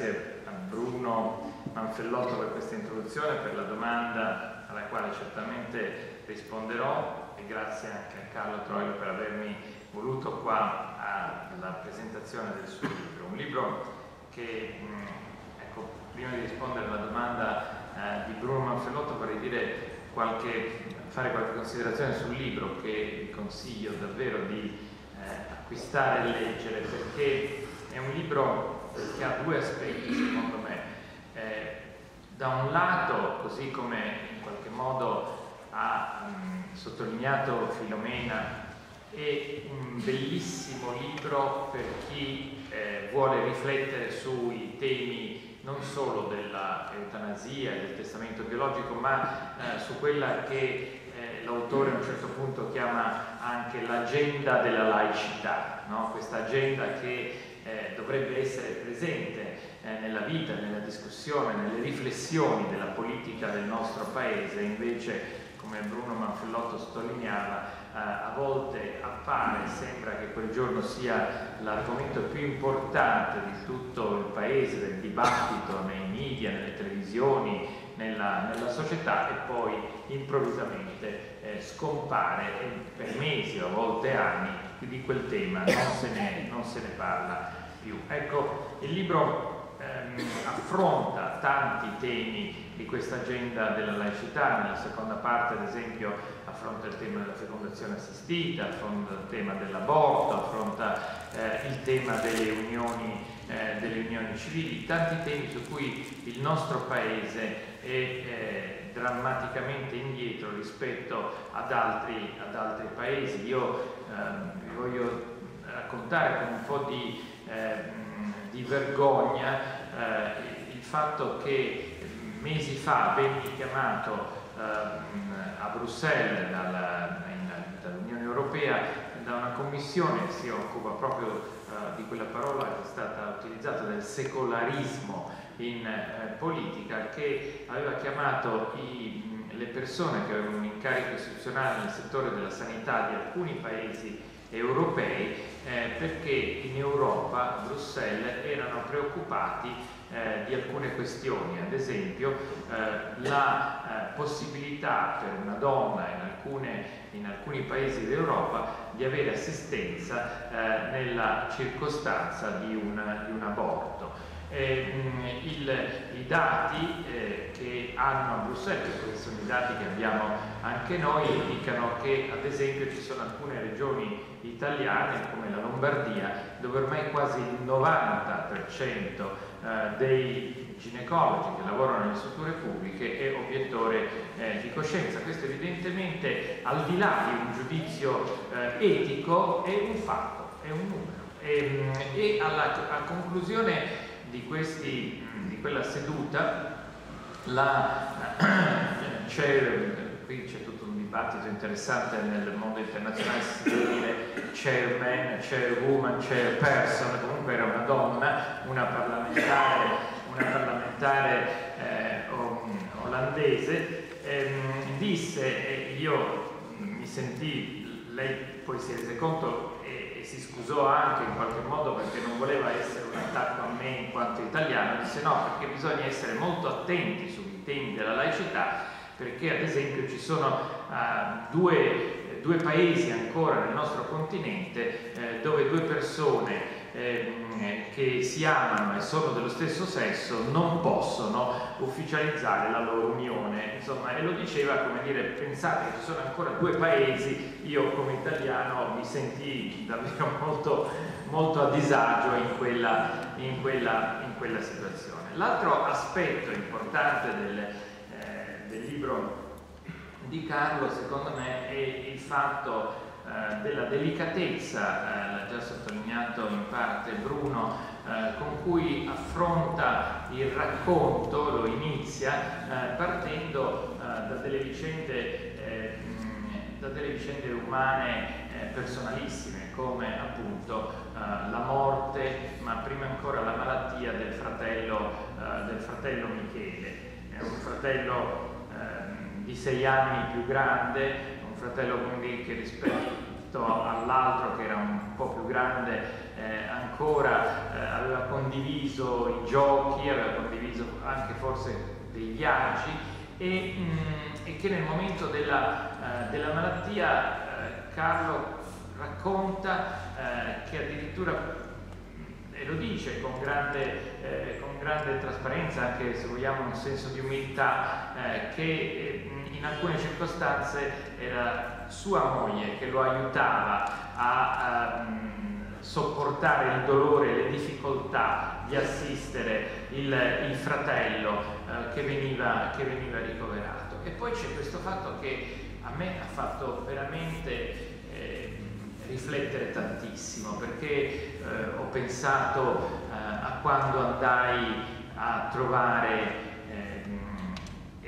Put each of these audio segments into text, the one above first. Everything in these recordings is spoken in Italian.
Grazie a Bruno Manfellotto per questa introduzione, per la domanda alla quale certamente risponderò e grazie anche a Carlo Troilo per avermi voluto qua alla presentazione del suo libro. Un libro che, ecco, prima di rispondere alla domanda eh, di Bruno Manfellotto vorrei dire qualche, fare qualche considerazione sul libro che vi consiglio davvero di eh, acquistare e leggere perché è un libro che ha due aspetti secondo me. Eh, da un lato, così come in qualche modo ha mh, sottolineato Filomena, è un bellissimo libro per chi eh, vuole riflettere sui temi non solo dell'eutanasia del testamento biologico, ma eh, su quella che eh, l'autore a un certo punto chiama anche l'agenda della laicità, no? questa agenda che dovrebbe essere presente eh, nella vita, nella discussione, nelle riflessioni della politica del nostro Paese, invece come Bruno Manfellotto sottolineava, eh, a volte appare, sembra che quel giorno sia l'argomento più importante di tutto il Paese, del dibattito nei media, nelle televisioni, nella, nella società e poi improvvisamente eh, scompare e per mesi o a volte anni di quel tema. Non se ne, non se ne parla più. Ecco, il libro ehm, affronta tanti temi di questa agenda della laicità, nella seconda parte ad esempio affronta il tema della fecondazione assistita, affronta il tema dell'aborto, affronta eh, il tema delle unioni, eh, delle unioni, civili, tanti temi su cui il nostro Paese è eh, drammaticamente indietro rispetto ad altri, ad altri paesi. Io ehm, vi voglio raccontare con un po' di di vergogna eh, il fatto che mesi fa venni chiamato eh, a Bruxelles dall'Unione Europea da una commissione che si occupa proprio uh, di quella parola che è stata utilizzata del secolarismo in uh, politica che aveva chiamato i, le persone che avevano un incarico istituzionale nel settore della sanità di alcuni paesi europei eh, perché in Europa, Bruxelles, erano preoccupati eh, di alcune questioni, ad esempio eh, la eh, possibilità per una donna in, alcune, in alcuni paesi d'Europa di avere assistenza eh, nella circostanza di un, di un aborto. Eh, il, I dati eh, che hanno a Bruxelles, questi sono i dati che abbiamo anche noi, indicano che ad esempio ci sono alcune regioni italiane come la Lombardia dove ormai quasi il 90% eh, dei ginecologi che lavorano nelle strutture pubbliche è obiettore eh, di coscienza. Questo evidentemente al di là di un giudizio eh, etico è un fatto, è un numero. E, ehm, e alla, a conclusione di, questi, di quella seduta chair, qui c'è tutto un dibattito interessante nel mondo internazionale, si può dire chairman, chairwoman, chairperson, comunque era una donna, una parlamentare, una parlamentare eh, olandese, ehm, disse, e io mi sentì, lei poi si rese conto si scusò anche in qualche modo perché non voleva essere un attacco a me in quanto italiano, disse no perché bisogna essere molto attenti sui temi della laicità perché ad esempio ci sono uh, due, due, paesi ancora nel nostro continente eh, dove due persone eh, che si amano e sono dello stesso sesso non possono ufficializzare la loro unione. Insomma, e lo diceva come dire, pensate che ci sono ancora due paesi, io come italiano mi sentii davvero molto, molto a disagio in quella, in quella, in quella situazione. L'altro aspetto importante del, eh, del libro di Carlo, secondo me, è il fatto eh, della delicatezza, eh, l'ha già sottolineato in parte Bruno, eh, con cui affronta il racconto, lo inizia eh, partendo eh, da delle, vicende, da, delle vicende, umane personalissime come appunto la morte, ma prima ancora la malattia del fratello, del fratello Michele. È un fratello ehm, di sei anni più grande, fratello che rispetto all'altro che era un po' più grande eh, ancora eh, aveva condiviso i giochi, aveva condiviso anche forse dei viaggi e, mh, mm, e che nel momento della, eh, della malattia eh, Carlo racconta che addirittura e lo dice con grande, eh, con grande, trasparenza, anche se vogliamo un senso di umiltà, eh, che eh, in alcune circostanze era sua moglie che lo aiutava a, a mm, sopportare il dolore, le difficoltà di assistere il, il fratello eh, che, veniva, che veniva ricoverato. E poi c'è questo fatto che a me ha fatto veramente eh, riflettere tantissimo perché eh, ho pensato a quando andai a trovare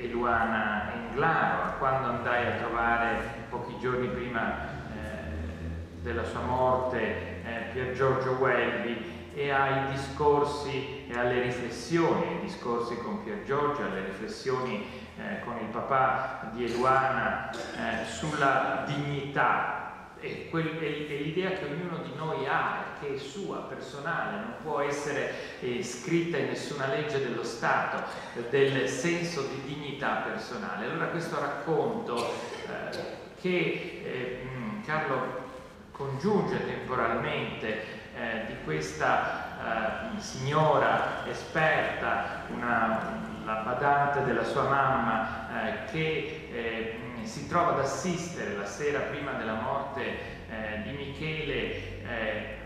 Eluana Englaro, a quando andai a trovare pochi giorni prima eh, della sua morte eh, Pier Giorgio Welby e ai discorsi e alle riflessioni, ai discorsi con Pier Giorgio, alle riflessioni eh, con il papà di Eluana eh, sulla dignità è, l'idea che ognuno di noi ha, che è sua, personale, non può essere eh, scritta in nessuna legge dello Stato, del senso di dignità personale. Allora questo racconto eh, che eh, Carlo congiunge temporalmente eh, di questa eh, signora esperta, una, la badante della sua mamma, eh, che si trova ad assistere la sera prima della morte eh, di Michele, eh,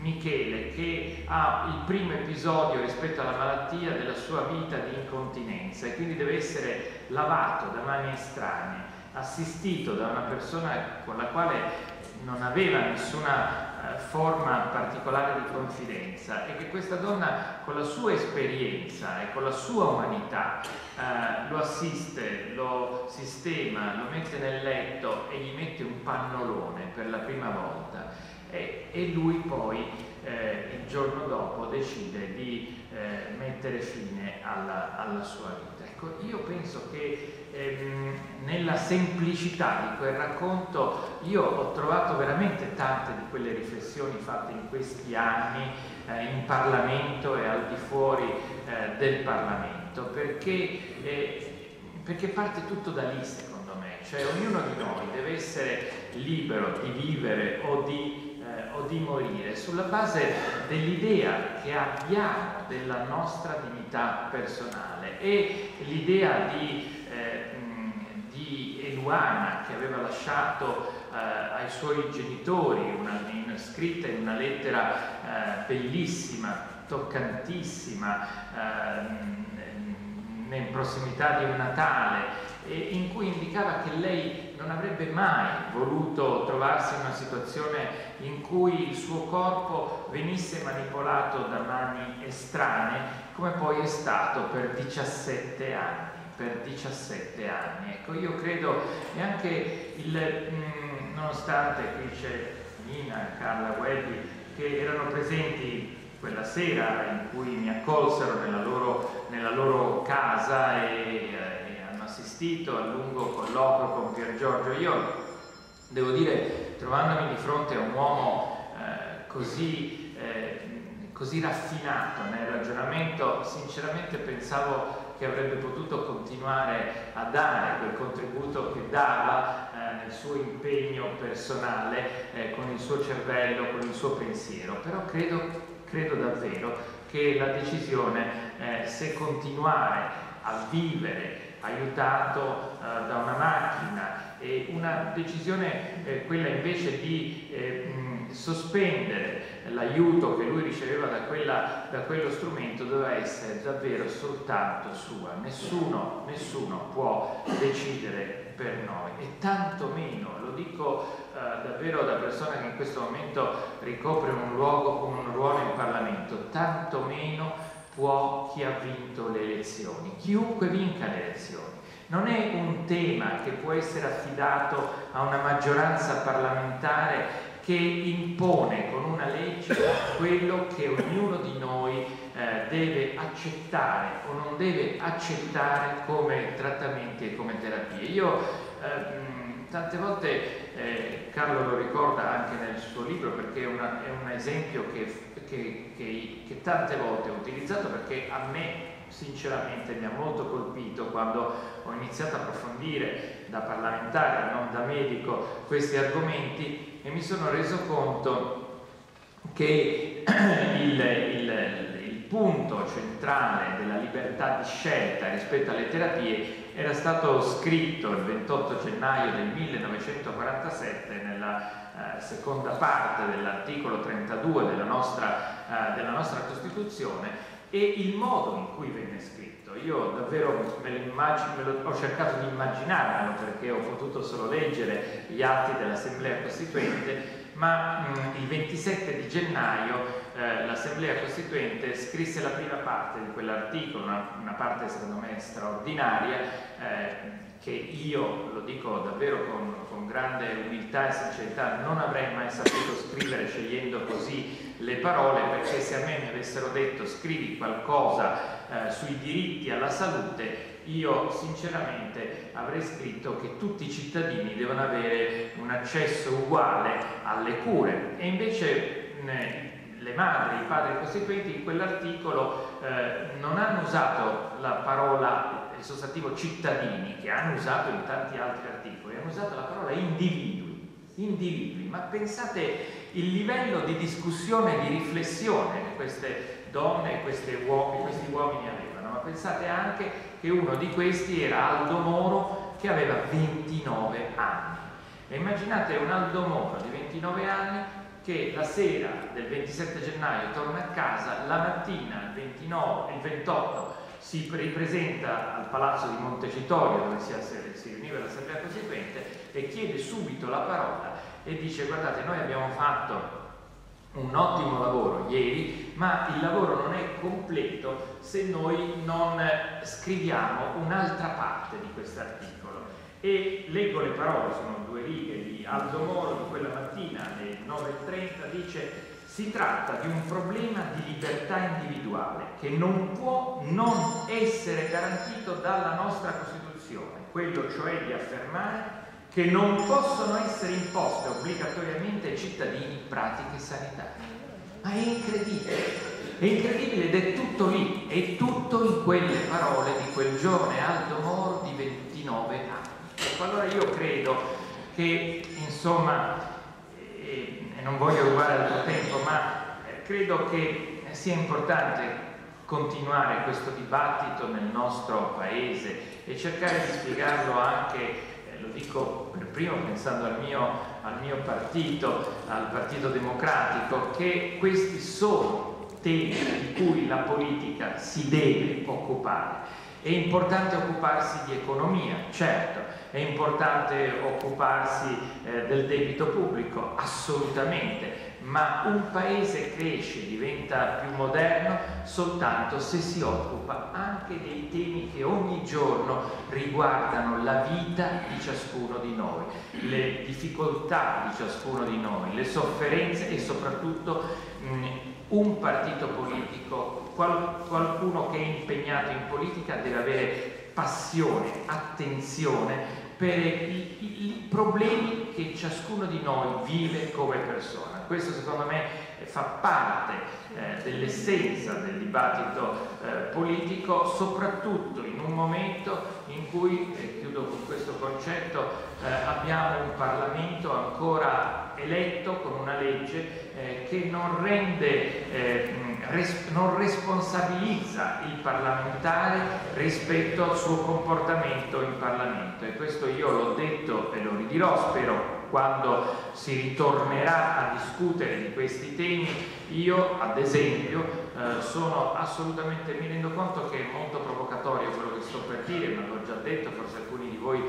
Michele che ha il primo episodio rispetto alla malattia della sua vita di incontinenza e quindi deve essere lavato da mani estranee, assistito da una persona con la quale non aveva nessuna forma particolare di confidenza e che questa donna con la sua esperienza e con la sua umanità eh, lo assiste, lo sistema, lo mette nel letto e gli mette un pannolone per la prima volta. E, e lui poi eh, il giorno dopo decide di eh, mettere fine alla, alla sua vita. Ecco, io penso che ehm, nella semplicità di quel racconto io ho trovato veramente tante di quelle riflessioni fatte in questi anni eh, in Parlamento e al di fuori eh, del Parlamento, perché, eh, perché parte tutto da lì secondo me, cioè ognuno di noi deve essere libero di vivere o di, o di morire sulla base dell'idea che abbiamo della nostra dignità personale e l'idea di Luana che aveva lasciato eh, ai suoi genitori, una, in, scritta in una lettera eh, bellissima, toccantissima, eh, in prossimità di un Natale, in cui indicava che lei non avrebbe mai voluto trovarsi in una situazione in cui il suo corpo venisse manipolato da mani estranee, come poi è stato per 17 anni per 17 anni. Ecco, io credo, e anche il, mh, mm, nonostante qui c'è Nina Carla Welby che erano presenti quella sera in cui mi accolsero nella loro, nella loro casa e, eh, assistito al lungo colloquio con Pier Giorgio, io devo dire, trovandomi di fronte a un uomo eh, così, eh, così raffinato nel ragionamento, sinceramente pensavo che avrebbe potuto continuare a dare quel contributo che dava eh, nel suo impegno personale, eh, con il suo cervello, con il suo pensiero. Però credo, credo davvero che la decisione eh, se continuare a vivere aiutato eh, da una macchina e una decisione, eh, quella invece di eh, mh, sospendere l'aiuto che lui riceveva da, quella, da, quello strumento doveva essere davvero soltanto sua. Nessuno, nessuno può decidere per noi e tanto meno, lo dico eh, davvero da persona che in questo momento ricopre un, luogo, un ruolo in Parlamento, tanto meno può chi ha vinto le elezioni, chiunque vinca le elezioni. Non è un tema che può essere affidato a una maggioranza parlamentare che impone con una legge quello che ognuno di noi eh, deve accettare o non deve accettare come trattamenti e come terapie. Io eh, tante volte eh, Carlo lo ricorda anche nel suo libro perché è, una, è un esempio che, che, che, che tante volte ho utilizzato perché a me sinceramente mi ha molto colpito quando ho iniziato a approfondire da parlamentare, non da medico, questi argomenti e mi sono reso conto che il, il, il punto centrale della libertà di scelta rispetto alle terapie era stato scritto il 28 gennaio del 1947 nella eh, seconda parte dell'articolo 32 della nostra, eh, della nostra Costituzione e il modo in cui venne scritto. Io davvero me lo, me lo ho cercato di immaginarmelo perché ho potuto solo leggere gli atti dell'Assemblea Costituente, ma mh, mm, il 27 di gennaio eh, l'Assemblea Costituente scrisse la prima parte di quell'articolo, una, una, parte secondo me straordinaria, eh, che io, lo dico davvero con, con, grande umiltà e sincerità, non avrei mai saputo scrivere scegliendo così le parole, perché se a me mi avessero detto scrivi qualcosa eh, sui diritti alla salute, io sinceramente avrei scritto che tutti i cittadini devono avere un accesso uguale alle cure. E invece le madri, i padri costituenti in quell'articolo eh, non hanno usato la parola il sostantivo cittadini, che hanno usato in tanti altri articoli, hanno usato la parola individui, individui, ma pensate il livello di discussione di riflessione che queste donne questi uomini ma pensate anche che uno di questi era Aldo Moro che aveva 29 anni. E immaginate un Aldo Moro di 29 anni che la sera del 27 gennaio torna a casa, la mattina il, 29, il 28 si ripresenta al palazzo di Montecitorio dove si, si riuniva l'assemblea costituente e chiede subito la parola e dice guardate noi abbiamo fatto un ottimo lavoro ieri, ma il lavoro non è completo se noi non scriviamo un'altra parte di questo articolo. E leggo le parole, sono due righe di Aldo Moro di quella mattina alle 9.30, dice si tratta di un problema di libertà individuale che non può non essere garantito dalla nostra Costituzione, quello cioè di affermare che non possono essere imposte obbligatoriamente ai cittadini pratiche sanitarie. Ma è incredibile, è incredibile ed è tutto lì, è tutto in quelle parole di quel giovane Aldo Moro di 29 anni. Ecco, allora io credo che, insomma, e non voglio rubare altro tempo, ma eh, credo che sia importante continuare questo dibattito nel nostro paese e cercare di spiegarlo anche, eh, lo dico per primo pensando al mio, al mio partito, al Partito Democratico, che questi sono temi di cui la politica si deve occupare. È importante occuparsi di economia, certo, è importante occuparsi eh, del debito pubblico, assolutamente, ma un paese cresce, diventa più moderno soltanto se si occupa anche dei temi che ogni giorno riguardano la vita di ciascuno di noi, le difficoltà di ciascuno di noi, le sofferenze e soprattutto mh, un partito politico, qual, qualcuno che è impegnato in politica deve avere passione, attenzione per i, i, i, problemi che ciascuno di noi vive come persona. Questo secondo me fa parte eh, dell'essenza del dibattito eh, politico, soprattutto in un momento in cui, e chiudo con questo concetto, eh, abbiamo un Parlamento ancora eletto con una legge eh, che non rende eh, res non responsabilizza il parlamentare rispetto al suo comportamento in Parlamento. E questo io l'ho detto e lo ridirò, spero quando si ritornerà a discutere di questi temi, io ad esempio eh, sono assolutamente, mi rendo conto che è molto provocatorio quello che sto per dire, ma l'ho già detto, forse alcuni di voi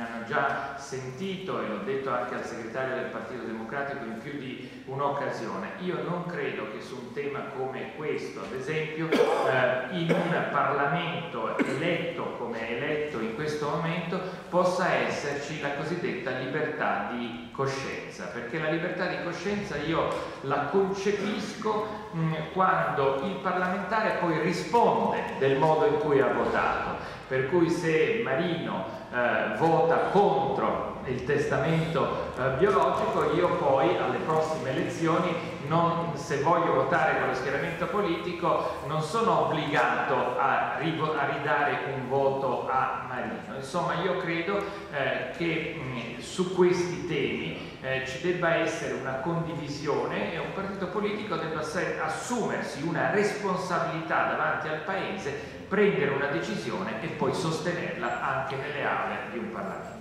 hanno già sentito e l'ho detto anche al segretario del Partito Democratico in più di un'occasione. Io non credo che su un tema come questo, ad esempio, eh, in un Parlamento eletto come è eletto in questo momento, possa esserci la cosiddetta libertà di coscienza, perché la libertà di coscienza io la concepisco mh, mm, quando il parlamentare poi risponde del modo in cui ha votato, per cui se Marino eh, vota contro il testamento eh, biologico, io poi alle prossime elezioni non, se voglio votare con lo schieramento politico non sono obbligato a, a ridare un voto a Marino. Insomma io credo eh, che mh, su questi temi eh, ci debba essere una condivisione e un partito politico debba assumersi una responsabilità davanti al Paese, prendere una decisione e poi sostenerla anche nelle aule di un Parlamento.